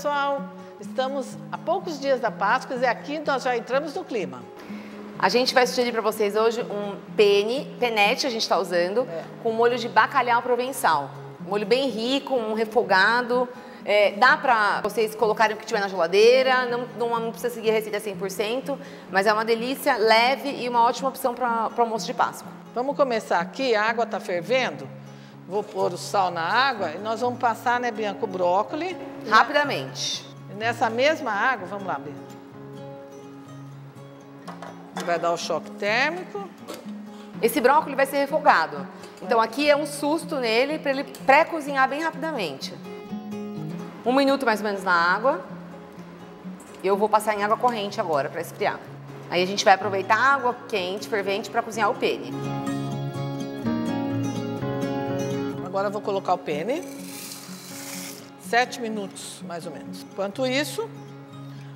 pessoal! Estamos a poucos dias da Páscoa e aqui nós já entramos no clima. A gente vai sugerir para vocês hoje um pene, penete a gente está usando, é. com molho de bacalhau provençal. Molho bem rico, um refogado. É, dá para vocês colocarem o que tiver na geladeira, não, não, não, precisa seguir a receita 100%, mas é uma delícia, leve e uma ótima opção para o almoço de Páscoa. Vamos começar aqui, a água está fervendo. Vou pôr o sal na água e nós vamos passar, né, Bianca, o brócolis. Rapidamente. E nessa mesma água, vamos lá, Bianca. Vai dar o choque térmico. Esse brócolis vai ser refogado. Então aqui é um susto nele para ele pré-cozinhar bem rapidamente. Um minuto mais ou menos na água. Eu vou passar em água corrente agora para esfriar. Aí a gente vai aproveitar a água quente, fervente, para cozinhar o pene. Agora eu vou colocar o pene. Sete minutos, mais ou menos. Enquanto isso,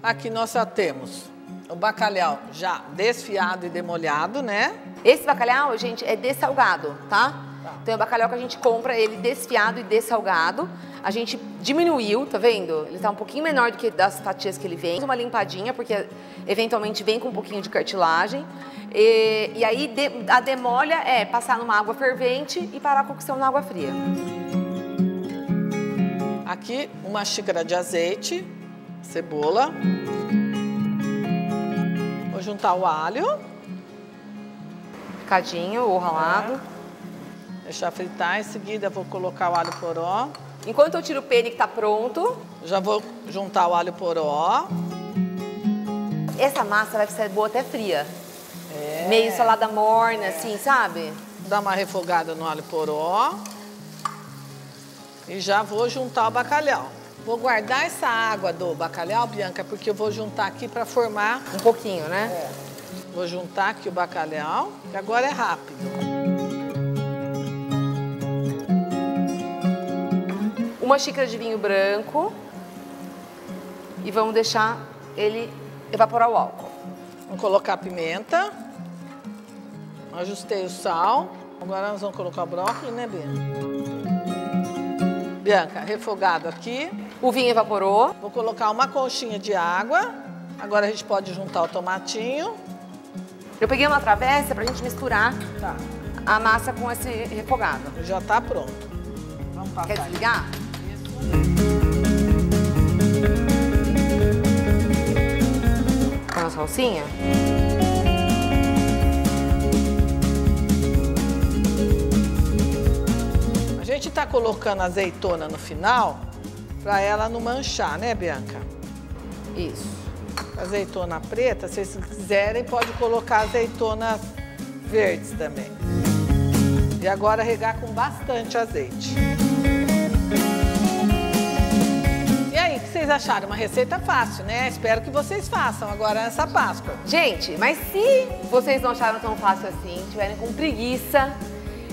aqui nós já temos o bacalhau já desfiado e demolhado, né? Esse bacalhau, gente, é dessalgado, tá? Então é o bacalhau que a gente compra ele desfiado e dessalgado. A gente diminuiu, tá vendo? Ele tá um pouquinho menor do que das fatias que ele vem. Uma limpadinha, porque eventualmente vem com um pouquinho de cartilagem. E, e aí de, a demolha é passar numa água fervente e parar a cocção na água fria. Aqui uma xícara de azeite, cebola. Vou juntar o alho. Picadinho ou ralado. É. Deixar fritar, em seguida vou colocar o alho poró. Enquanto eu tiro o pene que está pronto. Já vou juntar o alho poró. Essa massa vai ser boa até fria. É. Meio salada morna, assim, sabe? Dá uma refogada no alho poró. E já vou juntar o bacalhau. Vou guardar essa água do bacalhau, Bianca, porque eu vou juntar aqui para formar... Um pouquinho, né? É. Vou juntar aqui o bacalhau, que agora é rápido. Uma xícara de vinho branco. E vamos deixar ele evaporar o álcool. Vamos colocar a pimenta. Ajustei o sal. Agora nós vamos colocar o brócolis, né, Bianca? Bianca, refogado aqui. O vinho evaporou. Vou colocar uma conchinha de água. Agora a gente pode juntar o tomatinho. Eu peguei uma travessa pra gente misturar tá. a massa com esse refogado. Já tá pronto. Vamos passar. Quer desligar? Com a salsinha? gente está colocando azeitona no final para ela não manchar, né, Bianca? Isso. Azeitona preta, se vocês quiserem, pode colocar azeitonas verdes também. E agora regar com bastante azeite. Que vocês acharam? Uma receita fácil, né? Espero que vocês façam agora essa Páscoa. Gente, mas se vocês não acharam tão fácil assim, tiverem com preguiça,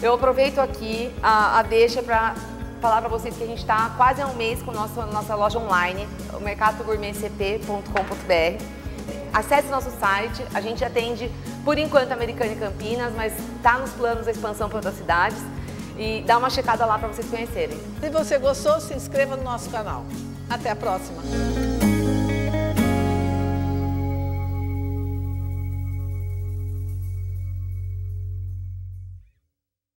eu aproveito aqui a, a deixa para falar para vocês que a gente está quase há um mês com nossa, nossa loja online, o mercadogourmetcp.com.br. Acesse nosso site, a gente atende por enquanto Americana e Campinas, mas está nos planos a expansão para outras cidades e dá uma checada lá para vocês conhecerem. Se você gostou, se inscreva no nosso canal. Até a próxima!